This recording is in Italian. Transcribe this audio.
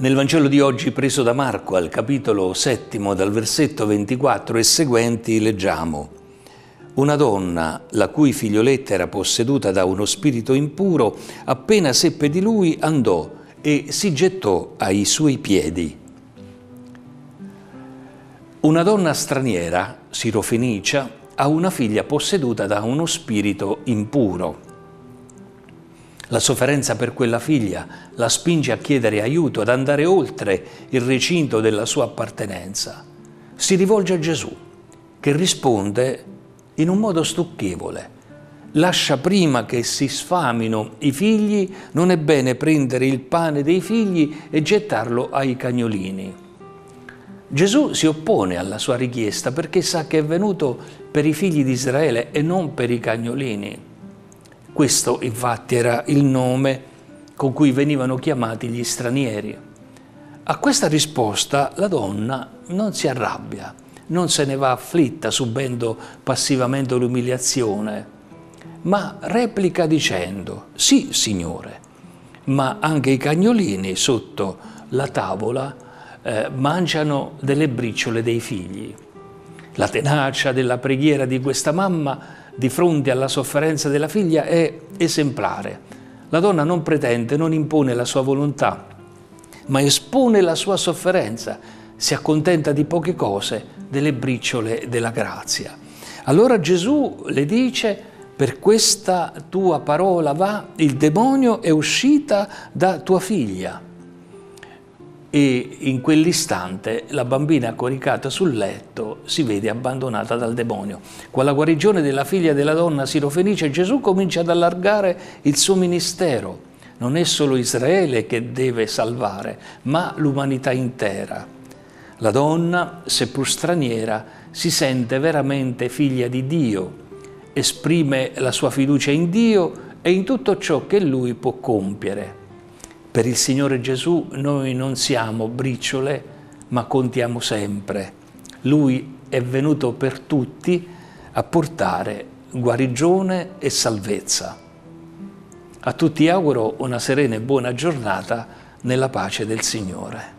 Nel Vangelo di oggi preso da Marco al capitolo settimo dal versetto 24 e seguenti leggiamo Una donna, la cui figlioletta era posseduta da uno spirito impuro, appena seppe di lui andò e si gettò ai suoi piedi. Una donna straniera, sirofenicia, ha una figlia posseduta da uno spirito impuro. La sofferenza per quella figlia la spinge a chiedere aiuto, ad andare oltre il recinto della sua appartenenza. Si rivolge a Gesù, che risponde in un modo stucchevole. Lascia prima che si sfamino i figli, non è bene prendere il pane dei figli e gettarlo ai cagnolini. Gesù si oppone alla sua richiesta perché sa che è venuto per i figli di Israele e non per i cagnolini. Questo infatti era il nome con cui venivano chiamati gli stranieri. A questa risposta la donna non si arrabbia, non se ne va afflitta subendo passivamente l'umiliazione, ma replica dicendo, sì signore, ma anche i cagnolini sotto la tavola eh, mangiano delle briciole dei figli. La tenacia della preghiera di questa mamma di fronte alla sofferenza della figlia è esemplare. La donna non pretende, non impone la sua volontà, ma espone la sua sofferenza, si accontenta di poche cose, delle briciole della grazia. Allora Gesù le dice, per questa tua parola va, il demonio è uscita da tua figlia e in quell'istante la bambina coricata sul letto si vede abbandonata dal demonio. Con la guarigione della figlia della donna sirofenice Gesù comincia ad allargare il suo ministero. Non è solo Israele che deve salvare, ma l'umanità intera. La donna, seppur straniera, si sente veramente figlia di Dio, esprime la sua fiducia in Dio e in tutto ciò che Lui può compiere. Per il Signore Gesù noi non siamo briciole, ma contiamo sempre. Lui è venuto per tutti a portare guarigione e salvezza. A tutti auguro una serena e buona giornata nella pace del Signore.